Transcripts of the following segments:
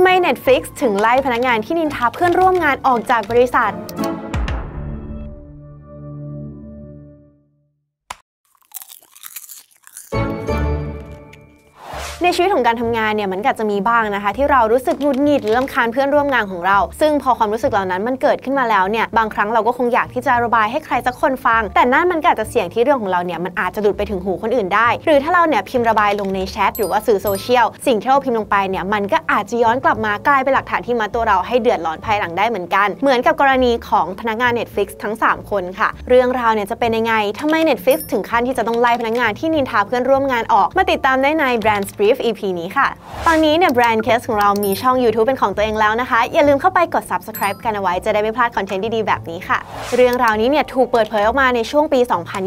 ทำไม Netflix ถึงไล่พนักงานที่นินทาเพื่อนร่วมงานออกจากบริษัท ในชีวิตของการทำงานเนี่ยมันก็จะมีบ้างนะคะ ที่เรารู้สึกหงุดหงิดหรือรำคาญเพื่อนร่วมงานของเรา ซึ่งพอความรู้สึกเหล่านั้นมันเกิดขึ้นมาแล้วเนี่ยบางครั้งเราก็คงอยากที่จะระบายให้ใครสักคนฟัง แต่นั่นมันก็อาจจะเสี่ยงที่เรื่องของเราเนี่ยมันอาจจะหลุดไปถึงหูคนอื่นได้ หรือถ้าเราเนี่ยพิมพ์ระบายลงในแชทหรือว่าสื่อโซเชียลสิ่งที่เราพิมพ์ลงไปเนี่ยมันก็อาจจะย้อนกลับมากลายเป็นหลักฐานที่มาตัวเราให้เดือดร้อนภายหลังได้เหมือนกัน เหมือนกับกรณีของพนักงาน Netflix ทั้ง 3 คนค่ะ เรื่องราวเนี่ยจะเป็นยังไงทำไม Netflix ถึงขั้นที่จะต้องไล่พนักงานที่นินทาเพื่อนร่วมงานออก มาติดตามได้ใน Brand Brief EP นี้ค่ะ ตอนนี้เนี่ย Brand Case ของเรามีช่อง YouTube เป็นของตัวเองแล้วนะคะ อย่าลืมเข้าไปกด Subscribe กันเอาไว้ จะได้ไม่พลาด content ดีๆ แบบนี้ค่ะ เรื่องราวนี้เนี่ยถูกเปิดเผยออกมาในช่วงปี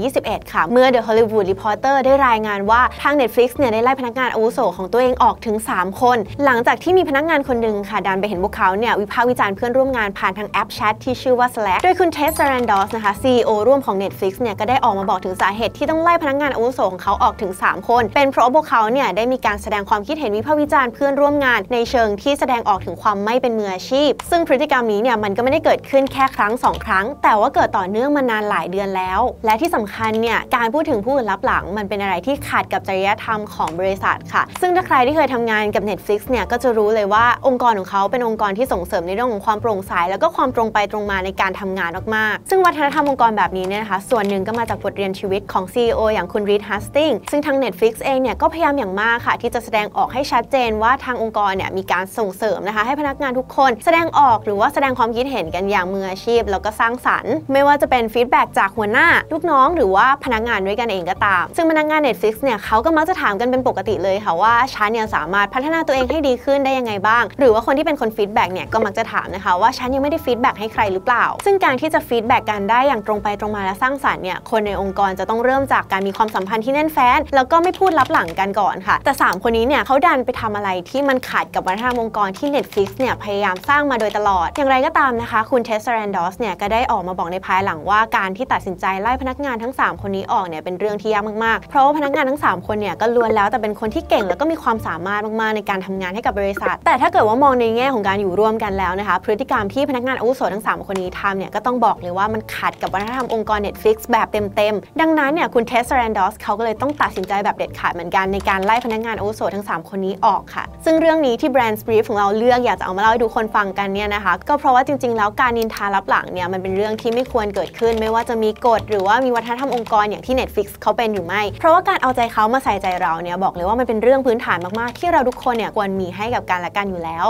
2021 ค่ะ เมื่อ The Hollywood Reporter ได้รายงานว่าทาง Netflix เนี่ยได้ไล่พนักงานอาวุโสของตัวเองออกถึง 3 คน หลังจากที่มีพนักงานคนหนึ่งค่ะดันไปเห็นพวกเขาเนี่ยวิพากษ์วิจารณ์เพื่อนร่วมงานผ่านทางแอปแชทที่ชื่อว่า Slack โดยคุณ Ted Sarandos นะคะ CEO ร่วมของ Netflix เนี่ยก็ได้ออกมาบอกถึงสาเหตุที่ต้องไล่พนักงานอาวุโสของเขาออกถึง 3 คน เป็นเพราะพวกเขาเนี่ยได้มีการแสดงความคิดเห็นวิพากษ์วิจารณ์เพื่อนร่วมงาน ในเชิงที่แสดงออกถึงความไม่เป็นมืออาชีพ ซึ่งพฤติกรรมนี้เนี่ยมันก็ไม่ได้เกิดขึ้นแค่ครั้ง 2 ครั้ง แต่ว่าเกิดต่อเนื่องมานานหลายเดือนแล้ว และที่สำคัญเนี่ยการพูดถึงผู้อื่นลับหลัง มันเป็นอะไรที่ขัดกับจริยธรรมของบริษัทค่ะ ซึ่งถ้าใครที่เคยทำงานกับ Netflix เนี่ยก็จะรู้เลยว่าองค์กรของเขาเป็นองค์กรที่ส่งเสริมในเรื่องของความโปร่งใสแล้วก็ความตรงไปตรงมาในการทำงานมากๆซึ่งวัฒนธรรมองค์กรแบบนี้เนี่ยนะคะส่วนหนึ่งก็มาจากบทเรียนชีวิตของ CEO อย่างคุณ Reed Hastings ซึ่งทาง Netflix เองเนี่ยก็พยายามอย่างมากค่ะที่จะแสดงออกให้ชัดเจนว่าทางองค์กรเนี่ยมีการส่งเสริมนะคะให้พนักงานทุกคน แสดงออกหรือว่าแสดงความคิดเห็นกันอย่างมืออาชีพ แล้วก็สร้างสรรค์ ไม่ว่าจะเป็น feedback จากหัวหน้า ลูกน้อง หรือว่าพนักงานด้วยกันเองก็ตาม ซึ่งพนักงาน Netflix เนี่ยเขาก็มักจะถามกันเป็นปกติเลยค่ะว่าฉันเนี่ยสามารถพัฒนาตัวเองให้ดีขึ้นได้ยังไงบ้าง หรือว่าคนที่เป็นคน feedback เนี่ยก็มักจะถามนะคะว่าฉันยังไม่ได้ feedback ให้ใครหรือเปล่า ซึ่งการที่จะ feedback กันได้อย่างตรงไปตรงมาและสร้างสรรค์เนี่ยคนในองค์กรจะต้องเริ่มจากการมีความสัมพันธ์ที่แน่นแฟ้นแล้วก็ไม่พูดลับหลังกันก่อนค่ะแต่สามคนนี้เนี่ยเขาดันไปทำอะไรที่มันขัดกับวัฒนธรรมองค์กรที่ Netflix เนี่ยพยายามสร้างมาโดยตลอด อย่างไรก็ตามนะคะ คุณ Ted Sarandos เนี่ยก็ได้ออกมาบอกในภายหลังว่าการที่ตัดสินใจไล่พนักงานทั้ง 3 คนนี้ออกเนี่ยเป็นเรื่องที่ยากมากๆ เพราะว่าพนักงานทั้ง 3 คนเนี่ยก็ล้วนแล้วแต่เป็นคนที่เก่งแล้วก็มีความสามารถมากๆในการทำงานให้กับบริษัท แต่ถ้าเกิดว่ามองในแง่ของการอยู่ร่วมกันแล้วนะคะพฤติกรรมที่พนักงานอาวุโสทั้ง 3 คนนี้ทำเนี่ยก็ต้องบอกเลยว่ามันขัดกับวัฒนธรรมองค์กร Netflix แบบเต็มๆดังนั้นเนี่ยคุณ Ted Sarandos เขาก็เลยต้องตัดสินใจแบบเด็ดขาดเหมือนกันในการไล่พนักงานอาวุโสทั้ง 3 คนนี้ออกค่ะ ซึ่งเรื่องนี้ที่ Brand's Brief ของเราเลือกอยากจะเอามาเล่าให้ทุกคนฟังกันเนี่ยนะคะ ก็เพราะว่าจริงๆ แล้วการนินทาลับหลังเนี่ยมันเป็นเรื่องที่ไม่ควรเกิดขึ้น ไม่ว่าจะมีกฎหรือว่ามีวัฒนธรรมองค์กรอย่างที่ Netflix เขาเป็นอยู่ไม่ เพราะว่าการเอาใจเขามาใส่ใจเราเนี่ยบอกเลยว่ามันเป็นเรื่องพื้นฐานมากๆ ที่เราทุกคนเนี่ยควรมีให้กับกันและกันอยู่แล้ว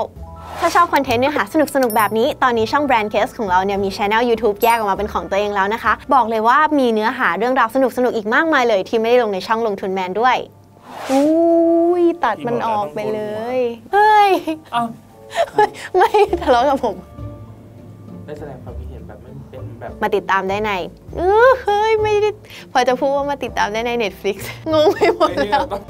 ถ้าชอบคอนเทนต์เนื้อหาสนุกๆแบบนี้ ตอนนี้ช่อง Brand Case ของเราเนี่ยมีช anel YouTube แยกออกมาเป็นของตัวเองแล้วนะคะ บอกเลยว่ามีเนื้อหาเรื่องราวสนุกๆอีกมากมายเลยที่ไม่ได้ลงในช่องลงทุนแมนด้วยอุ้ ตัดมันออกไปเลย เฮ้ยอ้าวไม่ทะเลาะกับผม ได้แสดงความคิดเห็นแบบไม่เป็นแบบมาติดตามได้ในเออเฮ้ยไม่ได้พอจะพูดว่ามาติดตามได้ใน Netflix งงไปหมดไอ้นี่แล้วเราต้อง